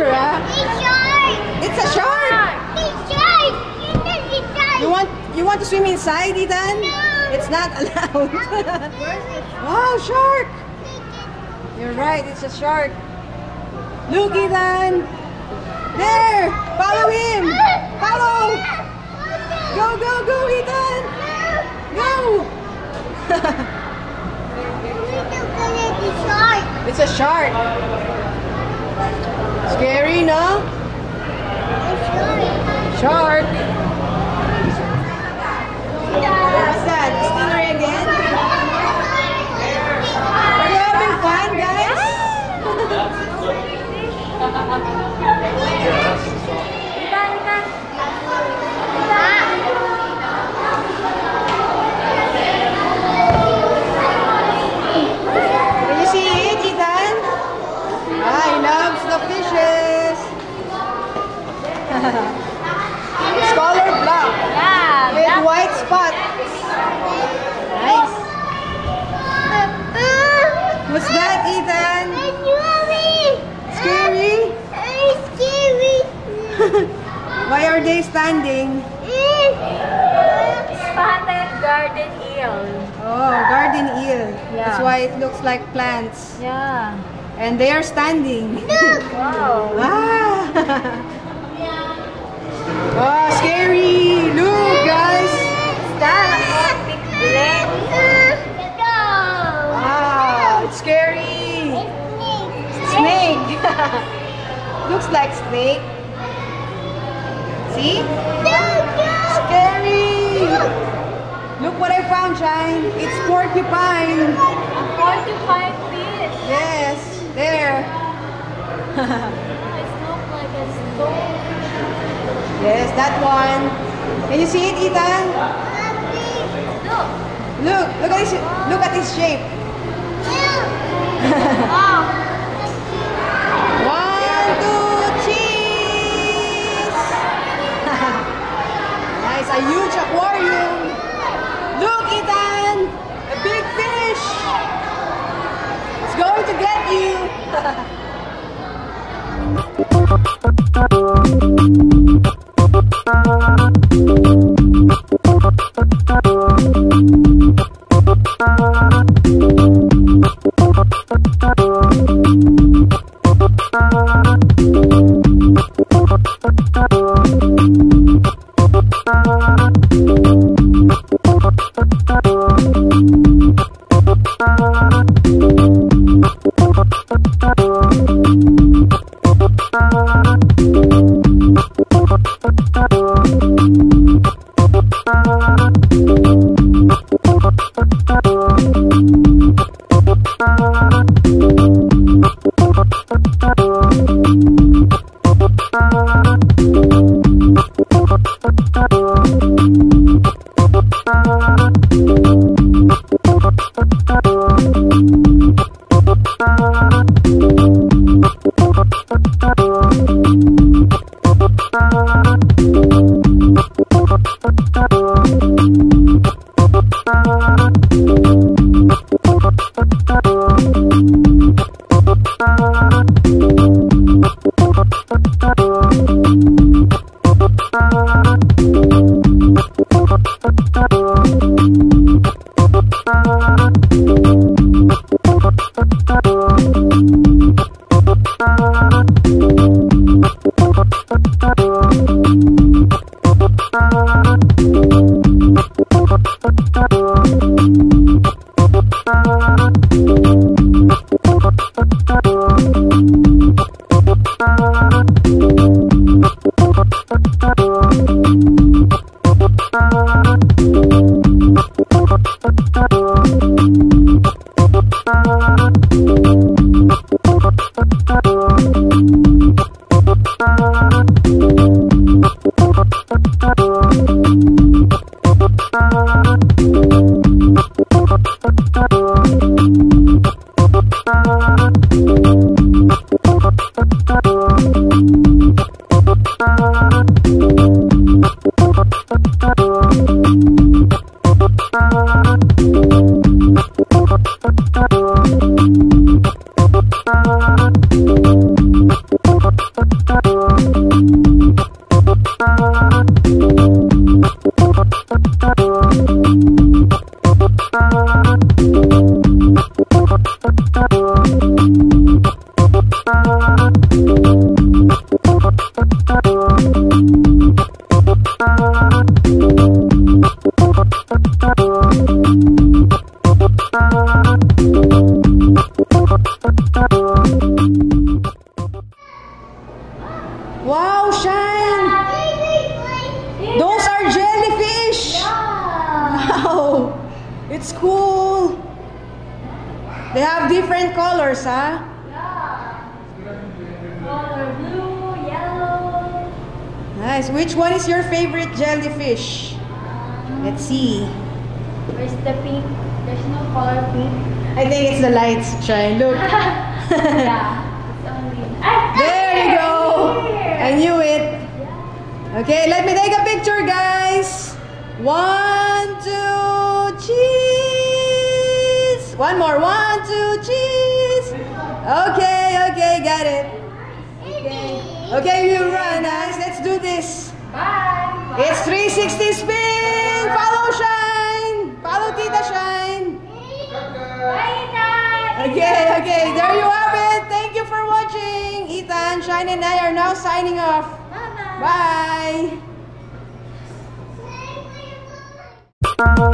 giraffe. It's shark. It's a shark. It's shark. It's a shark. You want you want to swim inside, Ethan? No. It's not allowed. wow, oh, shark. You're right, it's a shark. Look, Ethan. There. Follow him. Follow. Go, go, go, Ethan. Go. It's shark. It's a shark. Scary, no? Shark. Shark. What's that? Stingray again? Are you having fun, guys? Can you see it, Ethan? Ah, he loves the fishes. it's color black Yeah. with white spots. Nice. What's that, Ethan? Scary? Scary. Why are they standing? Spotted garden eel. Oh, garden eel. That's why it looks like plants. Yeah. And they are standing. Wow. ah! looks like snake. See? Scary! Look what I found, Shine. It's porcupine. A porcupine fish. Yes, there. It looks like a stone. yes, that one. Can you see it, Ethan? Look. Look, look at his, look at his shape. Going get you! They have different colors, huh? Color blue, yellow. Nice. Which one is your favorite jellyfish? Let's see. Where's the pink? There's no color pink. I think it's the lights, Shine. Look. yeah. It's only. Ah, There you go. I knew it. Okay, let me take a picture, guys. One, two, cheese. One more. One, two, cheese. Okay, okay, got it. Okay, you run, guys. Let's do this. Bye. It's 360 spin. Follow Shine. Follow Tita Shine. Bye. Okay, okay, there you have it. Thank you for watching. Ethan, Shine, and I are now signing off. Bye-bye. Bye.